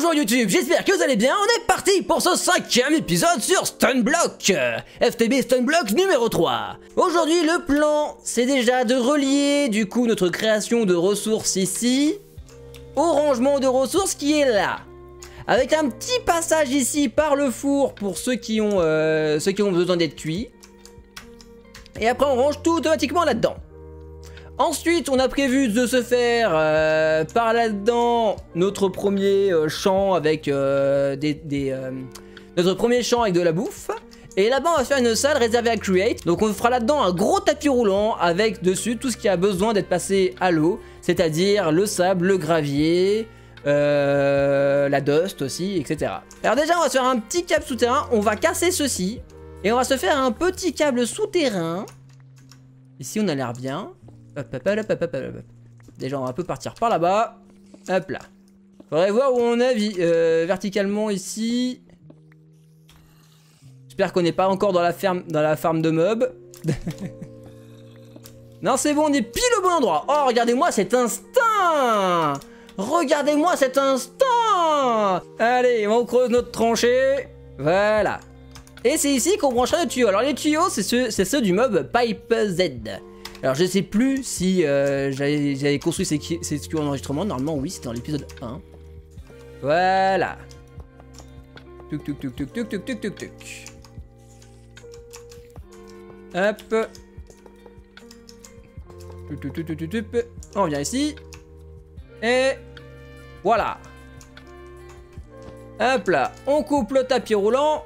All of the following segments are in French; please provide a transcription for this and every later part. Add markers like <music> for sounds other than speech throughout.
Bonjour YouTube, j'espère que vous allez bien, on est parti pour ce cinquième épisode sur Stunblock FTB Stunblock numéro 3 Aujourd'hui le plan, c'est déjà de relier du coup notre création de ressources ici au rangement de ressources qui est là avec un petit passage ici par le four pour ceux qui ont, euh, ceux qui ont besoin d'être cuits. Et après on range tout automatiquement là-dedans. Ensuite, on a prévu de se faire euh, par là-dedans notre premier euh, champ avec euh, des, notre premier champ avec de la bouffe. Et là-bas, on va faire une salle réservée à Create. Donc, on fera là-dedans un gros tapis roulant avec dessus tout ce qui a besoin d'être passé à l'eau, c'est-à-dire le sable, le gravier, la dust aussi, etc. Alors déjà, on va se faire un petit câble souterrain. On va casser ceci et on va se faire un petit câble souterrain. Ici, on a l'air bien. Déjà, on va un peu partir par là-bas. Hop là. Faudrait voir où on est euh, verticalement ici. J'espère qu'on n'est pas encore dans la ferme, dans la farm de mobs. <laughs> non, c'est bon, on est pile au bon endroit. Oh, regardez-moi cet instinct Regardez-moi cet instant Allez, on creuse notre tranchée. Voilà. Et c'est ici qu'on branchera le tuyau. Alors les tuyaux, c'est ceux, ceux du mob Pipe Z. Alors je sais plus si euh, j'avais construit ces, ces en enregistrement. Normalement oui, c'était dans l'épisode 1. Voilà. Tuk tuk tuk tuk tuk tuk tuk tuk tuk. Hop. On vient ici. Et voilà. Hop là, on coupe le tapis roulant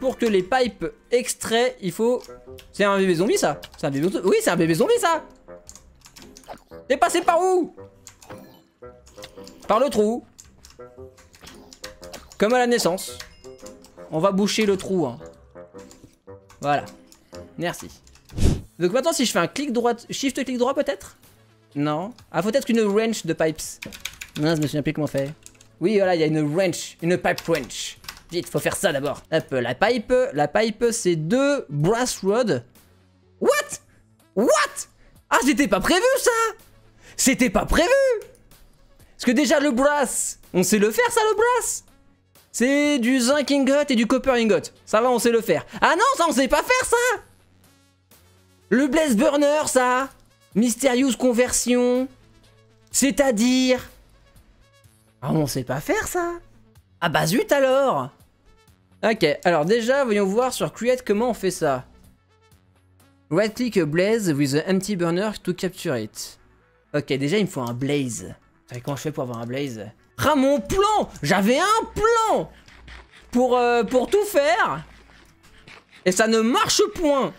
pour que les pipes extraits, il faut... C'est un bébé zombie ça Oui, c'est un bébé zombie ça T'es passé par où? Par le trou. Comme à la naissance. On va boucher le trou. Hein. Voilà. Merci. Donc maintenant, si je fais un clic droit, shift clic droit peut-être? Non. Ah, faut être une wrench de pipes. Non, je me souviens plus comment faire. Oui, voilà, il y a une wrench, une pipe wrench. Vite, faut faire ça d'abord. Hop, la pipe. La pipe, c'est deux brass rods. What? What? Ah, c'était pas prévu, ça C'était pas prévu Parce que déjà, le brass, on sait le faire, ça, le brass? C'est du zinc ingot et du copper ingot. Ça va, on sait le faire. Ah non, ça, on sait pas faire, ça Le blaze burner, ça Mysterious conversion. C'est-à-dire... Ah, on sait pas faire, ça ah bah zut alors Ok, alors déjà, voyons voir sur Create comment on fait ça. Right click a blaze with the empty burner to capture it. Ok, déjà il me faut un blaze. comment je fais pour avoir un blaze? Ah mon plan J'avais un plan pour, euh, pour tout faire Et ça ne marche point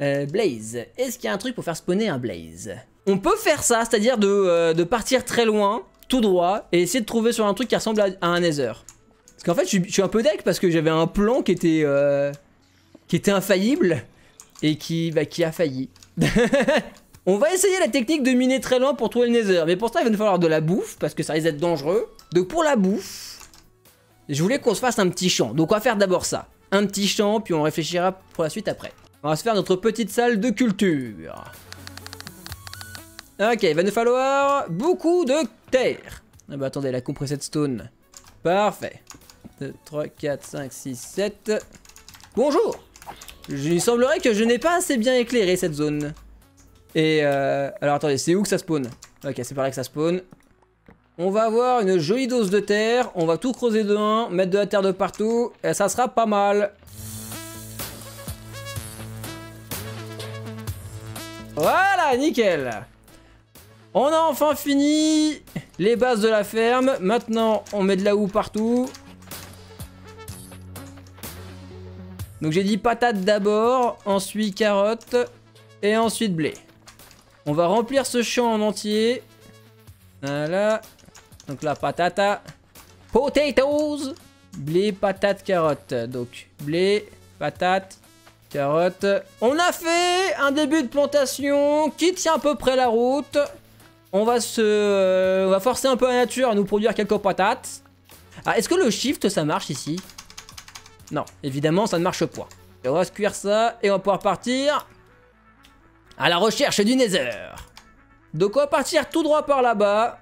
euh, Blaze. Est-ce qu'il y a un truc pour faire spawner un blaze? On peut faire ça, c'est-à-dire de, euh, de partir très loin tout droit et essayer de trouver sur un truc qui ressemble à, un nether. Parce qu'en fait, je, suis un peu deck parce que j'avais un plan qui était, euh, qui était infaillible et qui, bah, qui a failli. <laughs> On va essayer la technique de miner très loin pour trouver le nether. Mais pour ça, il va nous falloir de la bouffe parce que ça risque d'être dangereux. Donc pour la bouffe, je voulais qu'on se fasse un petit champ. Donc on va faire d'abord ça. Un petit champ, puis on réfléchira pour la suite après. On va se faire notre petite salle de culture. Ok, il va nous falloir beaucoup de terre. Ah bah attendez, la compressée de stone. Parfait. 2, 3, 4, 5, 6, 7. Bonjour Il semblerait que je n'ai pas assez bien éclairé cette zone. Et euh... Alors attendez, c'est où que ça spawn? Ok, c'est par là que ça spawn. On va avoir une jolie dose de terre. On va tout creuser de 1, mettre de la terre de partout. Et ça sera pas mal. Voilà, nickel on a enfin fini les bases de la ferme. Maintenant, on met de la houe partout. Donc j'ai dit patate d'abord, ensuite carotte et ensuite blé. On va remplir ce champ en entier. Voilà. Donc la patata. Potatoes. Blé, patate, carotte. Donc blé, patate, carotte. On a fait un début de plantation qui tient à peu près la route. On va se... Euh, on va forcer un peu la nature à nous produire quelques patates. Ah, est-ce que le shift, ça marche ici? Non, évidemment, ça ne marche pas. on va se cuire ça et on va pouvoir partir à la recherche du nether. Donc on va partir tout droit par là-bas.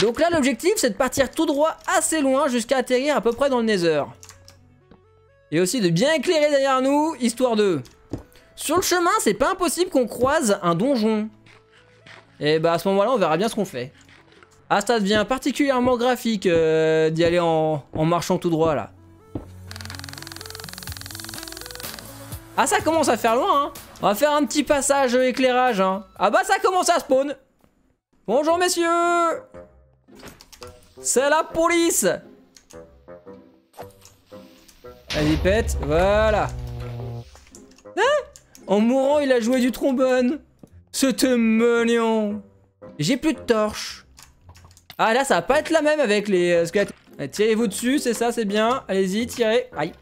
Donc là, l'objectif, c'est de partir tout droit assez loin jusqu'à atterrir à peu près dans le Nether. Et aussi de bien éclairer derrière nous, histoire de... Sur le chemin, c'est pas impossible qu'on croise un donjon. Et bah à ce moment-là, on verra bien ce qu'on fait. Ah, ça devient particulièrement graphique euh, d'y aller en, marchant tout droit là. Ah, ça commence à faire loin, hein. On va faire un petit passage éclairage, hein. Ah bah, ça commence à spawn. Bonjour, messieurs. C'est la police. Vas-y, pète. Voilà. Hein? En mourant, il a joué du trombone. C'était mignon. J'ai plus de torches. Ah, là, ça va pas être la même avec les euh, squelettes. Tirez-vous dessus, c'est ça, c'est bien. Allez-y, tirez. Aïe.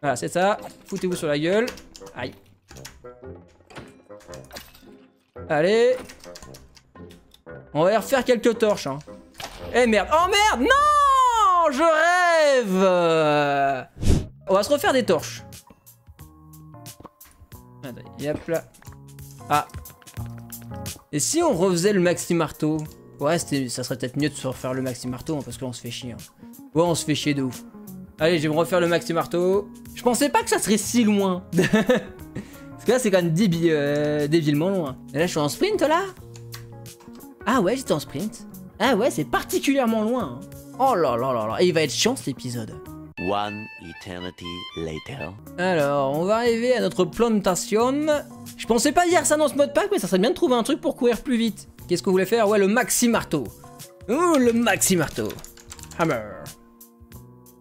Voilà, c'est ça. Foutez-vous sur la gueule. Aïe. Allez. On va refaire quelques torches. Hein. Eh merde. Oh merde Non Je rêve On va se refaire des torches. Là. Ah. Et si on refaisait le maxi marteau? Ouais, ça serait peut-être mieux de se refaire le maxi marteau, hein, parce que là on se fait chier. Hein. Ouais, on se fait chier de ouf. Allez, je vais me refaire le maxi marteau. Je pensais pas que ça serait si loin. <laughs> Parce que là, c'est quand même débi euh, débilement loin. Et là, je suis en sprint, là Ah ouais, j'étais en sprint. Ah ouais, c'est particulièrement loin. Hein. Oh là là là là. Et il va être chiant, cet épisode. One eternity later. Alors, on va arriver à notre plantation. Je pensais pas dire ça dans ce mode pack, mais ça serait bien de trouver un truc pour courir plus vite. Qu'est-ce que vous voulez faire? Ouais, le maxi marteau. Ouh, le maxi marteau. Hammer.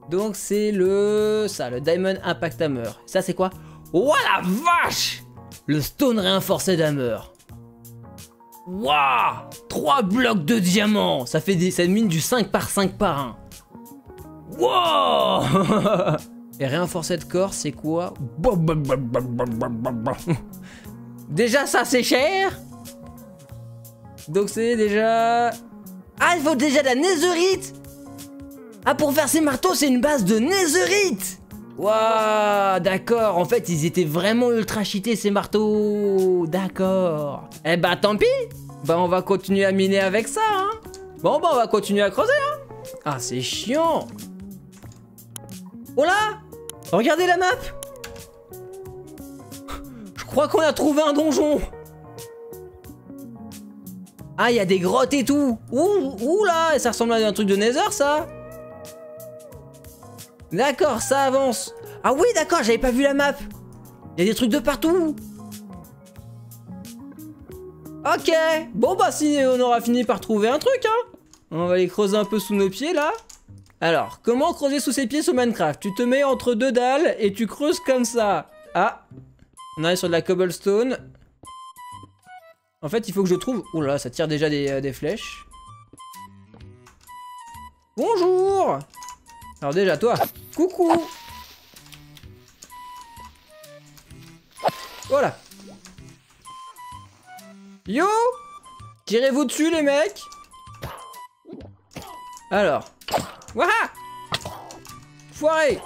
Donc c'est le... ça, le Diamond Impact Hammer. Ça c'est quoi? Oh la vache Le Stone Reinforced Hammer. Waouh 3 blocs de diamants Ça fait des... ça mine du 5 par 5 par 1. Wow <laughs> Et Reinforced Core c'est quoi? <laughs> Déjà ça c'est cher Donc c'est déjà... Ah il faut déjà de la netherite. Ah, pour faire ces marteaux, c'est une base de netherite. Waouh, d'accord, en fait, ils étaient vraiment ultra cheatés, ces marteaux. D'accord. Eh bah, tant pis. Bah, on va continuer à miner avec ça, hein. Bon, bah, on va continuer à creuser, hein. Ah, c'est chiant. Oh là Regardez la map. Je crois qu'on a trouvé un donjon Ah, il y a des grottes et tout Ouh, ouh là Ça ressemble à un truc de Nether, ça D'accord, ça avance. Ah oui, d'accord, j'avais pas vu la map. Il y a des trucs de partout. Ok. Bon, bah, si on aura fini par trouver un truc, hein. On va les creuser un peu sous nos pieds, là. Alors, comment creuser sous ses pieds sur Minecraft? Tu te mets entre deux dalles et tu creuses comme ça. Ah. On arrive sur de la cobblestone. En fait, il faut que je trouve... Ouh là, ça tire déjà des, euh, flèches. Bonjour! Alors déjà, toi, Coucou! Voilà. Yo! Tirez-vous dessus les mecs! Alors. Waha Foiré!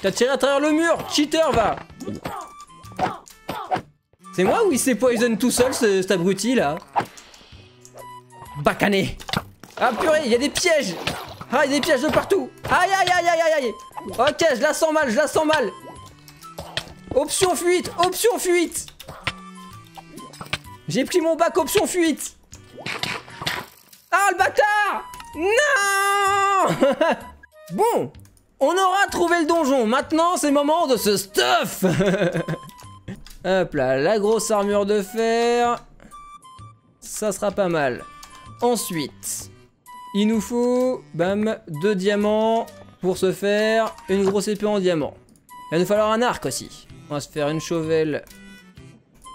T'as tiré à travers le mur Cheater va C'est moi ou il s'est poison tout seul cet abruti là Bacané Ah purée, il y a des pièges ah, il y a des pièges de partout Aïe, aïe, aïe, aïe, aïe. Ok, je la sens mal, je la sens mal. Option fuite, option fuite. J'ai pris mon bac option fuite. Ah, le bâtard Non <laughs> Bon, on aura trouvé le donjon. Maintenant, c'est le moment de ce stuff <laughs> Hop là, la grosse armure de fer. Ça sera pas mal. Ensuite, il nous faut, bam, deux diamants pour se faire une grosse épée en diamant. Il va nous falloir un arc aussi. On va se faire une chauvel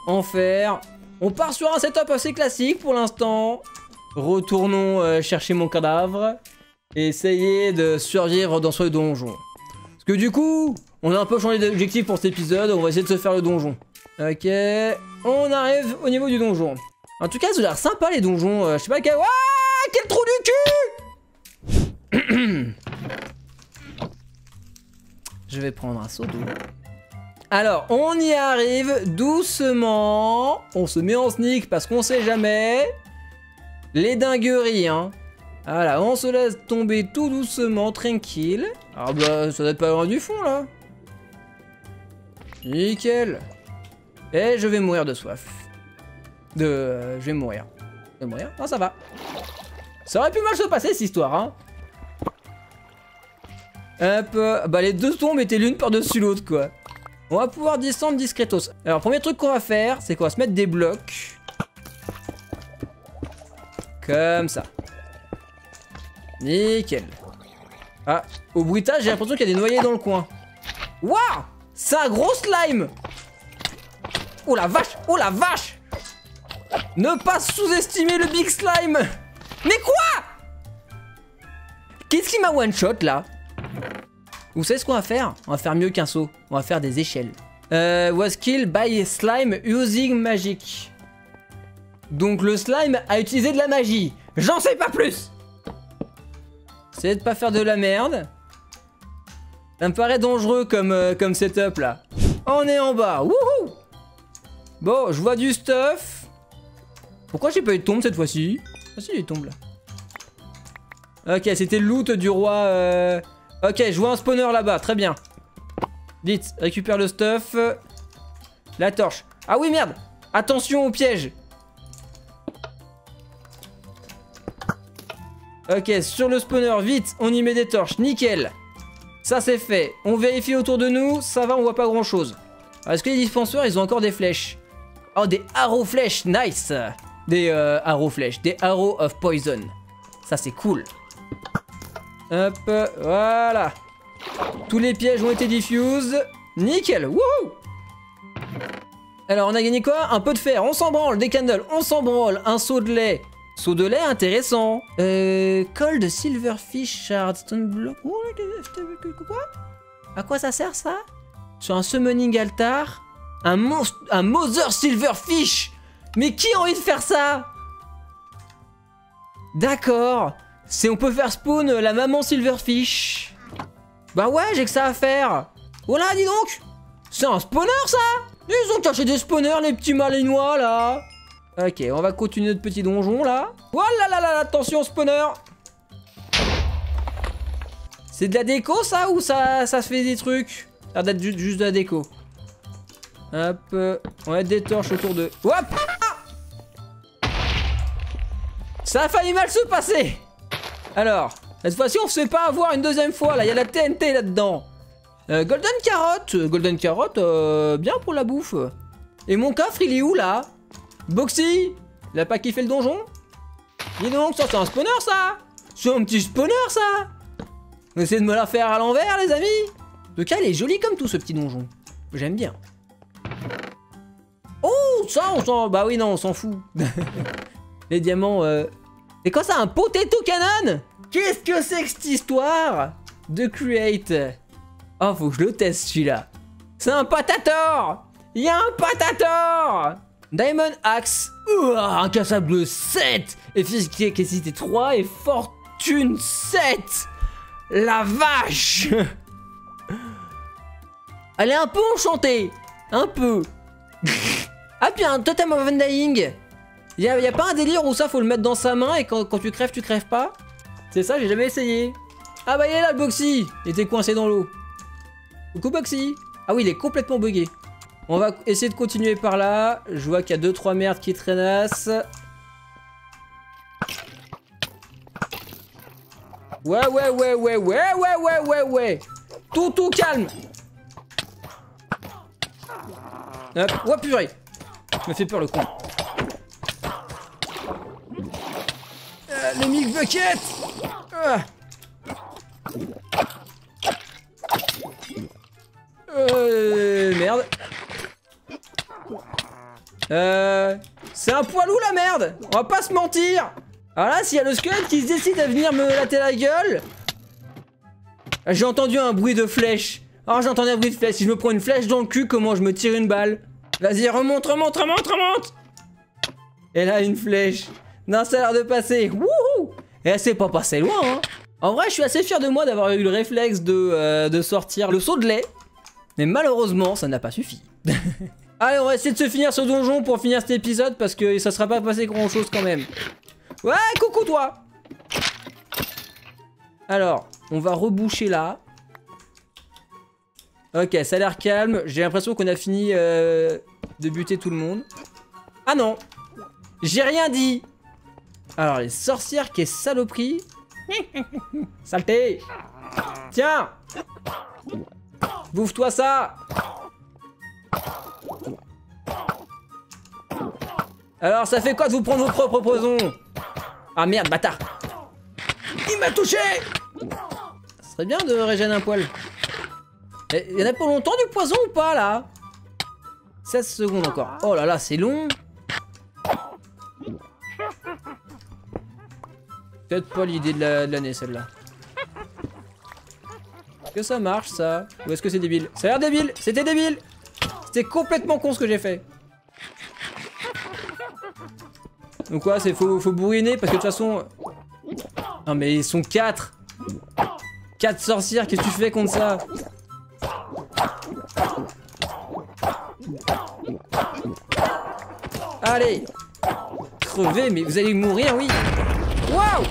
en fer. On part sur un setup assez classique pour l'instant. Retournons euh, chercher mon cadavre. Et essayer de survivre dans ce donjon. Parce que du coup, on a un peu changé d'objectif pour cet épisode. On va essayer de se faire le donjon. Ok, on arrive au niveau du donjon. En tout cas, ça a l'air sympa les donjons. Euh, je sais pas quel quel trou du cul <clears throat> Je vais prendre un seau d'eau. Alors, on y arrive doucement. On se met en sneak parce qu'on sait jamais. Les dingueries, hein. Voilà, on se laisse tomber tout doucement, tranquille. Ah bah, ça doit être pas loin du fond, là. Nickel. Et je vais mourir de soif. De... je vais mourir. Je vais mourir Non, ça va. Ça aurait pu mal se passer, cette histoire, hein. Hop, euh, bah les deux tombes étaient l'une par-dessus l'autre, quoi. On va pouvoir descendre discretos. Alors, premier truc qu'on va faire, c'est qu'on va se mettre des blocs. Comme ça. Nickel. Ah, au bruitage, j'ai l'impression qu'il y a des noyés dans le coin. Waouh C'est un gros slime Oh la vache Oh la vache Ne pas sous-estimer le big slime Mais quoi? Qu'est-ce qui m'a one-shot, là? Vous savez ce qu'on va faire? On va faire mieux qu'un saut. On va faire des échelles. Euh, was killed by slime using magic. Donc le slime a utilisé de la magie. J'en sais pas plus C'est de pas faire de la merde. Ça me paraît dangereux comme, euh, comme setup là. On est en bas. Wouhou Bon, je vois du stuff. Pourquoi j'ai pas eu de tombe cette fois-ci? Ah si, il tombe là. Ok, c'était loot du roi. euh, Ok, je vois un spawner là-bas. Très bien. Vite, récupère le stuff. La torche. Ah oui, merde Attention au piège Ok, sur le spawner, vite, on y met des torches, nickel. Ça c'est fait. On vérifie autour de nous, ça va, on voit pas grand chose. Est-ce que les dispenseurs, ils ont encore des flèches? Oh, des arrows flèches, nice Des euh, arrows flèches, des arrows of poison. Ça c'est cool. Hop, voilà. Tous les pièges ont été diffused. Nickel, wouhou Alors on a gagné quoi Un peu de fer, on s'en branle, des candles, on s'en branle, un seau de lait. Saut de lait intéressant. Euh. Cold Silverfish Shard Stone Block. Oh, quoi À quoi ça sert ça Sur un summoning altar Un monstre. Un Mother Silverfish Mais qui a envie de faire ça? D'accord. On peut faire spawn la maman Silverfish. Bah ouais, j'ai que ça à faire. Oh là, dis donc C'est un spawner ça Ils ont caché des spawners les petits malinois là Ok, on va continuer notre petit donjon là. Voilà là là, attention spawner C'est de la déco ça ou ça, ça se fait des trucs? Ça ju- juste de la déco. Hop, euh, on va mettre des torches autour de... Hop! Ah Ça a failli mal se passer! Alors, cette fois-ci on se fait pas avoir une deuxième fois là, il y a la TNT là-dedans. Euh, golden carotte, golden carotte, euh, bien pour la bouffe. Et mon coffre il est où là? Boxy? Il a pas kiffé le donjon? Dis donc, ça c'est un spawner ça! C'est un petit spawner ça! Vous essayez de me la faire à l'envers les amis! Tout cas, il est joli comme tout ce petit donjon. J'aime bien. Ça on s'en... Bah oui, non, on s'en fout. <laughs> les diamants, euh... C'est quoi ça, un potato cannon? Qu'est-ce que c'est que cette histoire De create? Oh, faut que je le teste celui-là. C'est un patator Il y a un patator Diamond Axe. Ouah, incassable 7. Efficacité 3 et fortune 7. La vache <laughs> Elle est un peu enchantée. Un peu. <laughs> ah, puis un totem of undying. Y a, y a pas un délire où ça faut le mettre dans sa main et quand, quand tu crèves, tu crèves pas? C'est ça, j'ai jamais essayé. Ah bah il est là le Boxy Il était coincé dans l'eau. Coucou Boxy Ah oui, il est complètement bugué. On va essayer de continuer par là. Je vois qu'il y a 2-3 merdes qui traînassent. Ouais, ouais, ouais, ouais, ouais, ouais, ouais, ouais, ouais. Tout, tout calme. Hop. Oh purée. Me fait peur le con. Euh, les milk buckets. Ah. Euh, merde. Euh, c'est un poilou la merde On va pas se mentir Alors là, s'il y a le squelette qui se décide à venir me latter la gueule... Ah, J'ai entendu un bruit de flèche. Alors j'ai entendu un bruit de flèche. Si je me prends une flèche dans le cul, comment je me tire une balle? Vas-y, remonte, remonte, remonte, remonte Et là, une flèche. Non, ça a l'air de passer. Wouhou Et c'est pas passé loin, hein En vrai, je suis assez fier de moi d'avoir eu le réflexe de, euh, de sortir le saut de lait. Mais malheureusement, ça n'a pas suffi. <laughs> Allez, on va essayer de se finir ce donjon pour finir cet épisode parce que ça sera pas passé grand chose quand même. Ouais, coucou toi Alors, on va reboucher là. Ok, ça a l'air calme. J'ai l'impression qu'on a fini euh, de buter tout le monde. Ah non J'ai rien dit. Alors, les sorcières, quelle saloperie. <laughs> Saleté. Tiens. Bouffe-toi ça. Alors, ça fait quoi de vous prendre vos propres poisons? Ah merde, bâtard. Il m'a touché! Ça serait bien de régénérer un poil. Il y en a pas longtemps du poison ou pas, là? 16 secondes encore. Oh là là, c'est long Peut-être pas l'idée de l'année, celle-là. Est-ce que ça marche, ça Ou est-ce que c'est débile Ça a l'air débile C'était débile C'était complètement con ce que j'ai fait. Donc quoi, c'est faut, faut bourriner parce que de toute façon... Non mais ils sont 4 4 sorcières, qu'est-ce que tu fais contre ça? Allez Crevez, mais vous allez mourir, oui Waouh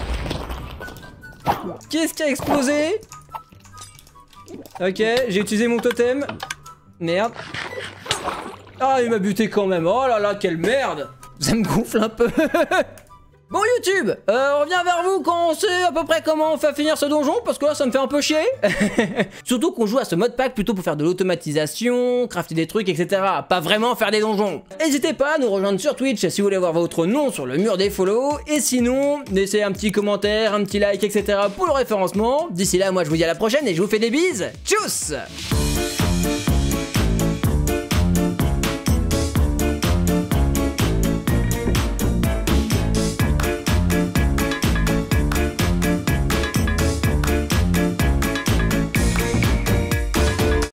Qu'est-ce qui a explosé? Ok, j'ai utilisé mon totem. Merde. Ah, il m'a buté quand même. Oh là là, quelle merde Ça me gonfle un peu. <laughs> Bon YouTube, euh, on revient vers vous quand on sait à peu près comment on fait finir ce donjon, parce que là ça me fait un peu chier. <laughs> Surtout qu'on joue à ce mode pack plutôt pour faire de l'automatisation, crafter des trucs, etc. Pas vraiment faire des donjons. N'hésitez pas à nous rejoindre sur Twitch si vous voulez voir votre nom sur le mur des follow. Et sinon, laissez un petit commentaire, un petit like, etc. pour le référencement. D'ici là, moi je vous dis à la prochaine et je vous fais des bises. Tchuss